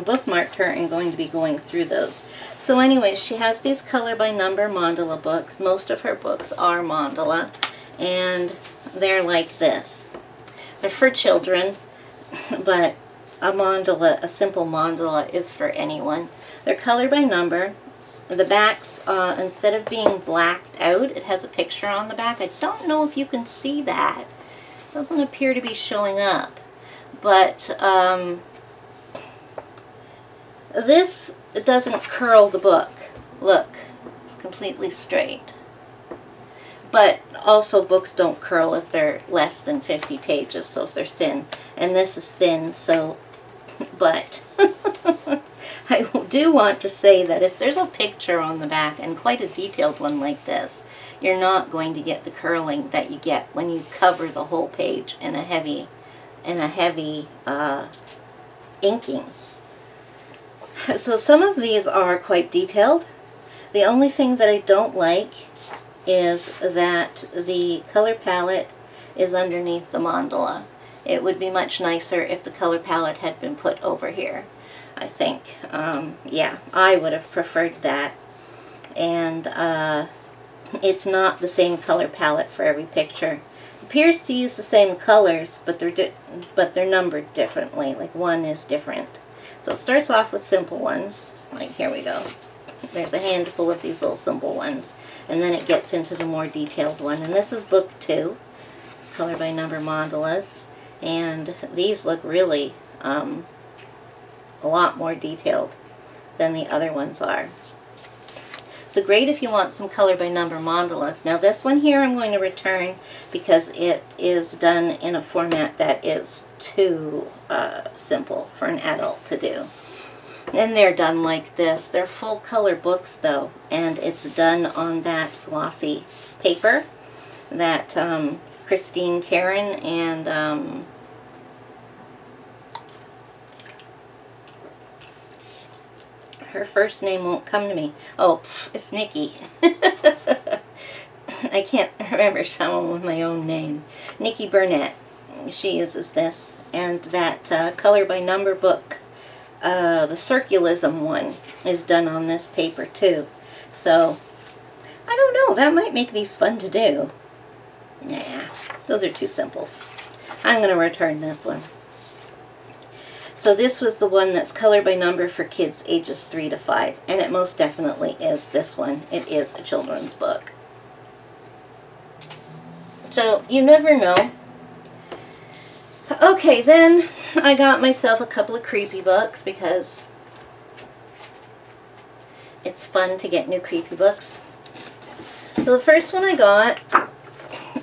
bookmarked her and going to be going through those. So anyway, she has these color by number mandala books. Most of her books are mandala and they're like this. They're for children, but a mandala, a simple mandala, is for anyone. They're color by number. The backs, uh, instead of being blacked out, it has a picture on the back. I don't know if you can see that. It doesn't appear to be showing up. But um, this doesn't curl the book. Look, it's completely straight. But also books don't curl if they're less than 50 pages, so if they're thin. And this is thin, so but I do want to say that if there's a picture on the back, and quite a detailed one like this, you're not going to get the curling that you get when you cover the whole page in a heavy, in a heavy uh, inking. So some of these are quite detailed. The only thing that I don't like is that the color palette is underneath the mandala. It would be much nicer if the color palette had been put over here, I think. Um, yeah, I would have preferred that. And uh, it's not the same color palette for every picture. It appears to use the same colors, but they're, but they're numbered differently. Like one is different. So it starts off with simple ones. Like here we go. There's a handful of these little simple ones. And then it gets into the more detailed one. And this is book two, color by number mandalas and these look really um, a lot more detailed than the other ones are. So great if you want some color by number mandalas. Now this one here I'm going to return because it is done in a format that is too uh, simple for an adult to do. And they're done like this. They're full color books though, and it's done on that glossy paper that um, Christine Karron and um, her first name won't come to me. Oh, pff, it's Nikki. I can't remember someone with my own name. Nikki Burnett. She uses this. And that uh, color by number book, uh, the circulism one, is done on this paper too. So, I don't know. That might make these fun to do. Nah, those are too simple. I'm going to return this one. So this was the one that's color by number for kids ages 3 to 5. And it most definitely is this one. It is a children's book. So you never know. Okay, then I got myself a couple of creepy books because it's fun to get new creepy books. So the first one I got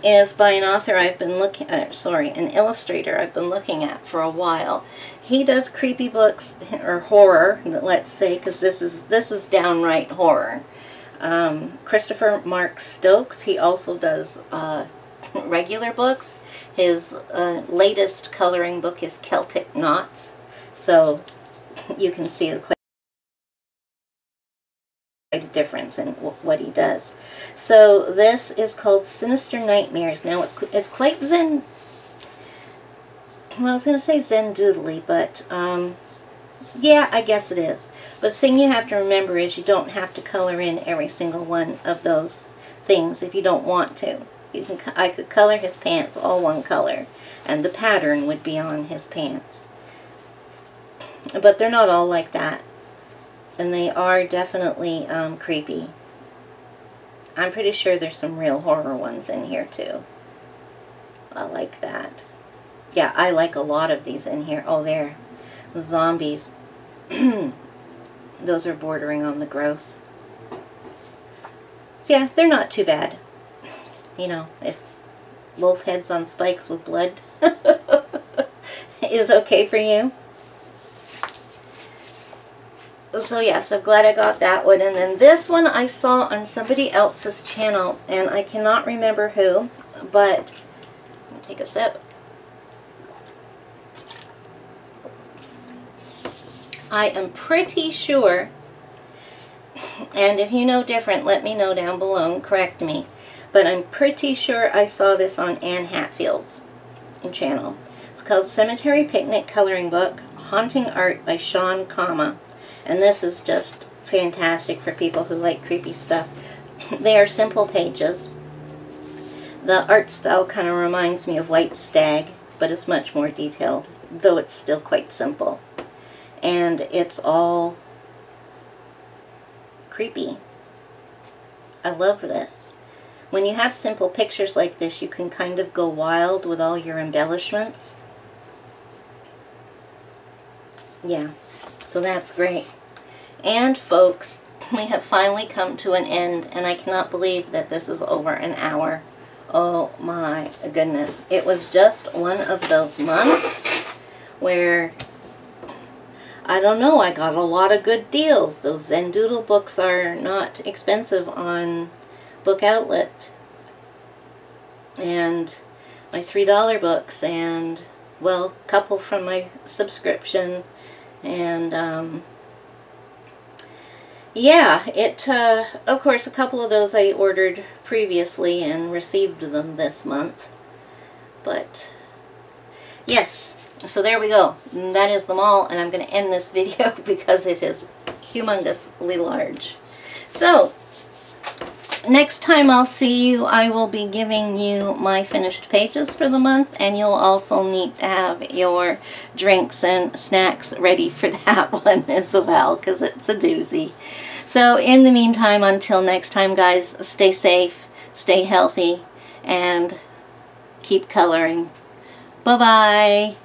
is by an author I've been looking, uh, sorry, an illustrator I've been looking at for a while he does creepy books or horror, let's say, because this is this is downright horror. Um, Christopher Mark Stokes, he also does uh, regular books. His uh, latest coloring book is Celtic Knots. So you can see the a difference in what he does. So this is called Sinister Nightmares. Now it's it's quite zen. Well, I was going to say zen doodly, but um, yeah, I guess it is. But the thing you have to remember is you don't have to color in every single one of those things if you don't want to. You can I could color his pants all one color, and the pattern would be on his pants. But they're not all like that. And they are definitely um, creepy. I'm pretty sure there's some real horror ones in here too. I like that. Yeah, I like a lot of these in here. Oh, there. Zombies. Those are bordering on the gross. So yeah, they're not too bad. You know, if wolf heads on spikes with blood is okay for you so yes, I'm glad I got that one. And then this one I saw on somebody else's channel, and I cannot remember who, but take a sip. I am pretty sure, and if you know different, let me know down below correct me, but I'm pretty sure I saw this on Anne Hatfield's channel. It's called Cemetery Picnic Coloring Book, Haunting Art by Sean Kama. And this is just fantastic for people who like creepy stuff. They are simple pages. The art style kind of reminds me of White Stag, but it's much more detailed, though it's still quite simple. And it's all creepy. I love this. When you have simple pictures like this, you can kind of go wild with all your embellishments. Yeah, so that's great. And folks, we have finally come to an end, and I cannot believe that this is over an hour. Oh my goodness. It was just one of those months where, I don't know, I got a lot of good deals. Those Zendoodle books are not expensive on Book Outlet. And my $3 books, and, well, a couple from my subscription, and, um, yeah, it, uh, of course, a couple of those I ordered previously and received them this month. But, yes, so there we go. That is them all, and I'm going to end this video because it is humongously large. So, next time I'll see you, I will be giving you my finished pages for the month, and you'll also need to have your drinks and snacks ready for that one as well, because it's a doozy. So in the meantime, until next time, guys, stay safe, stay healthy, and keep coloring. Bye-bye.